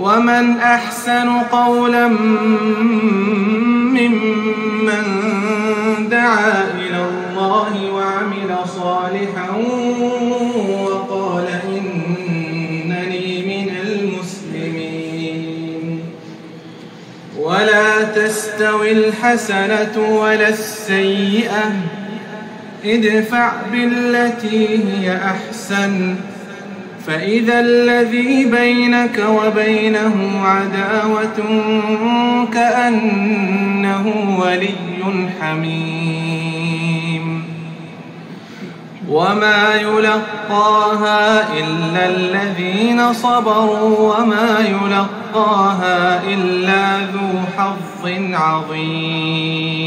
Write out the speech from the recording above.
ومن أحسن قولا ممن دعا إلى الله وعمل صالحا وقال إنني من المسلمين ولا تستوي الحسنة ولا السيئة ادفع بالتي هي أحسن فإذا الذي بينك وبينه عداوة كأنه ولي حميم. وما يلقاها إلا الذين صبروا وما يلقاها إلا ذو حظ عظيم.